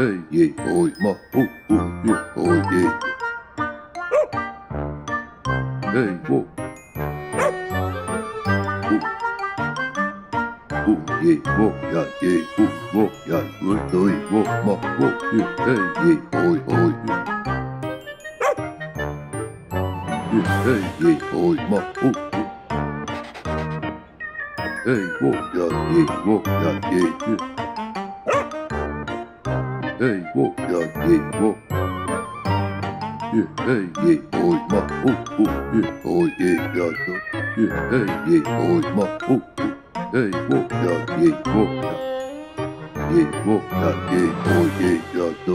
Hey, yeah, boy, ma, oh, oh, yeah, oh, yeah. Hey, whoa. Oh, oh, yeah, whoa, yeah, yeah, oh, whoa, yeah, whoa, tôi, whoa, ma, whoa, yeah, hey, yeah, boy, boy, yeah. Yeah, hey, yeah, boy, ma, oh, oh. Hey, whoa, yeah, yeah, whoa, yeah, yeah, yeah. Hey, whoa, yeah, yeah, whoa. Yeah, hey, yeah, boy, ma, oh, oh, yeah, oh, yeah, yeah, so. Yeah, hey, yeah, boy, ma, oh, oh. Hey, whoa, yeah, yeah, whoa, yeah. Yeah, whoa, yeah, yeah, boy, yeah, yeah, so.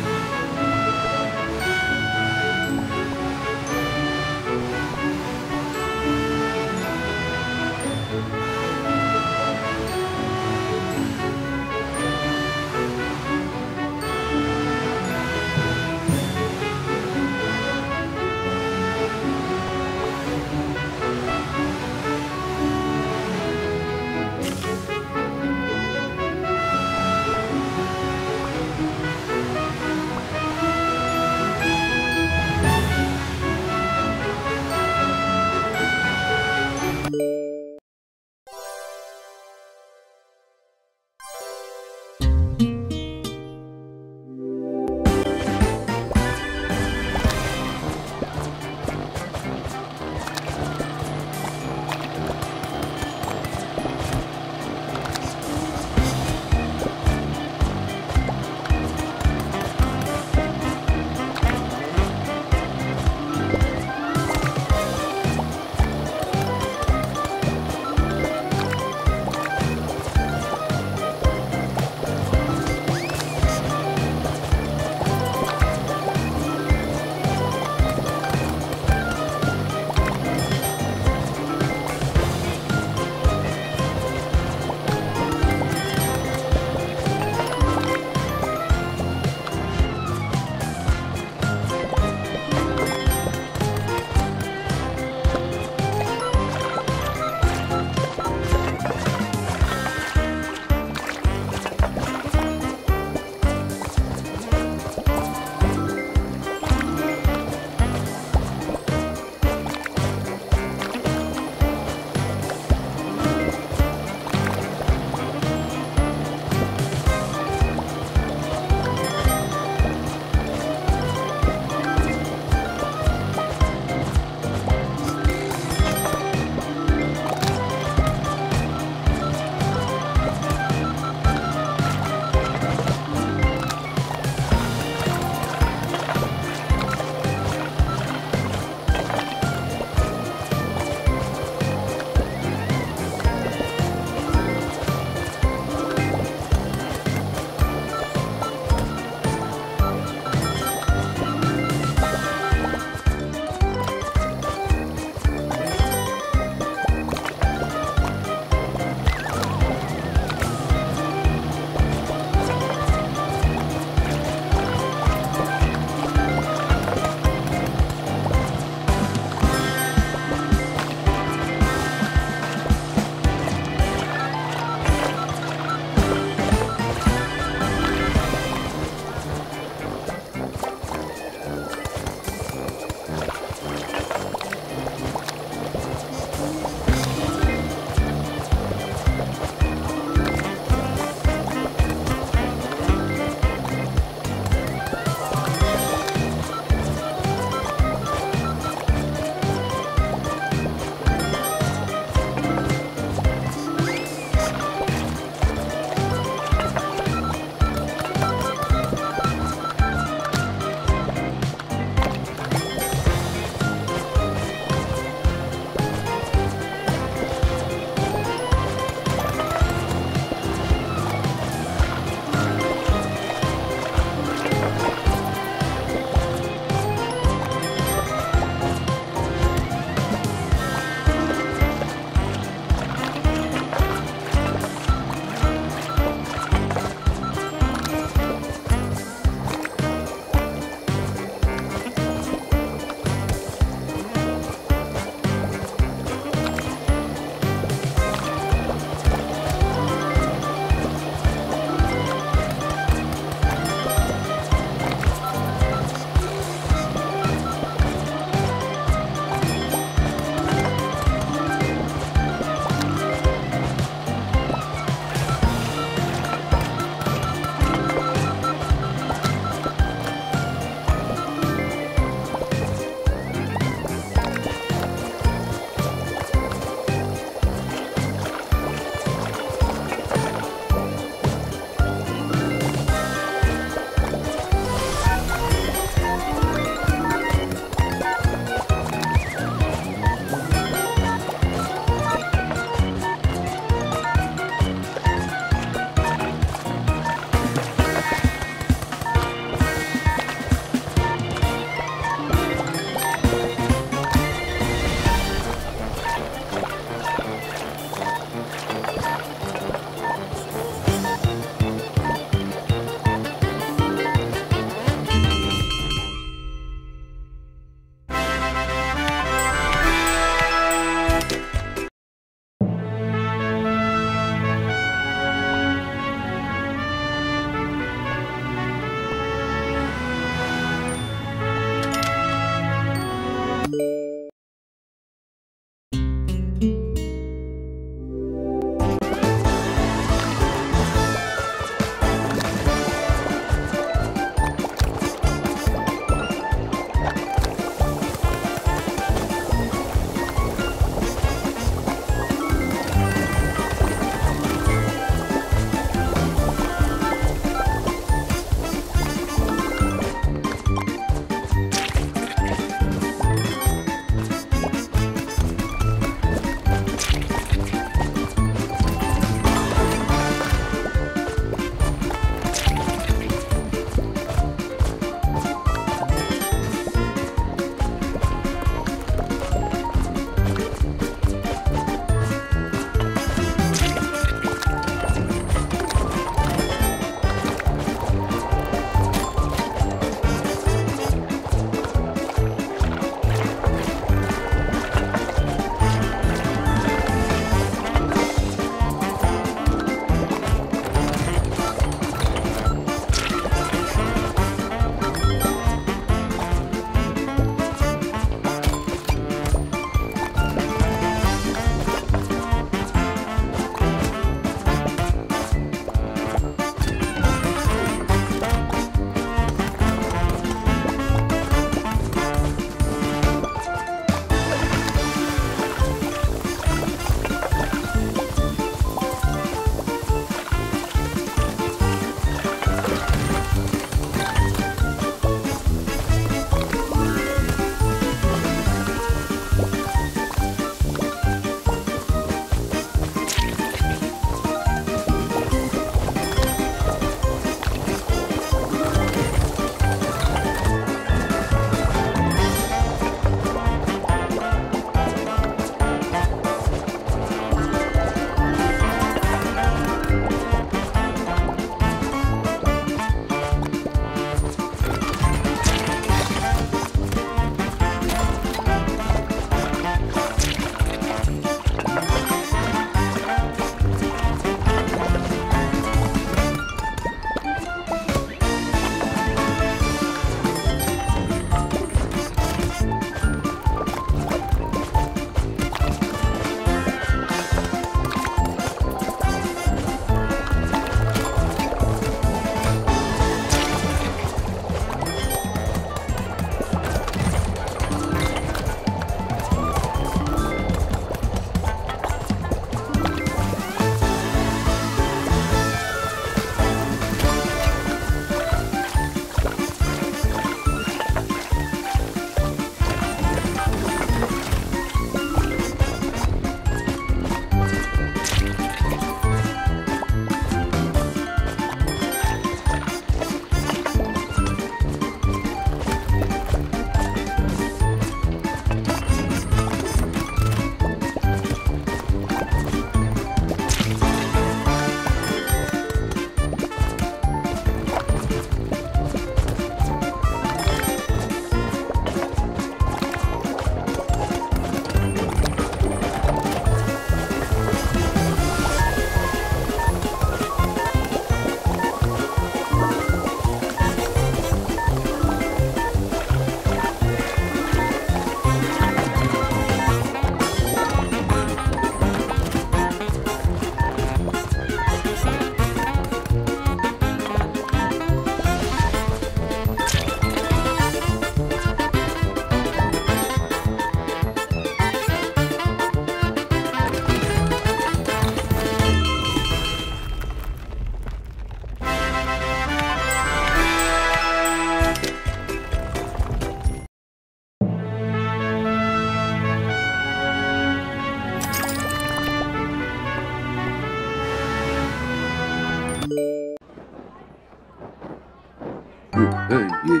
yeah, yeah.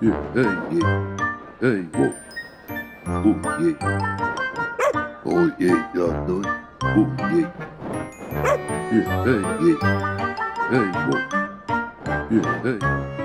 Yeah, hey, yeah. Hey, whoa. Oh, yeah. Oh, yeah, yeah, no. Oh, yeah. Yeah, hey, yeah. Hey, whoa. Yeah, hey.